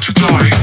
to die.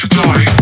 to die.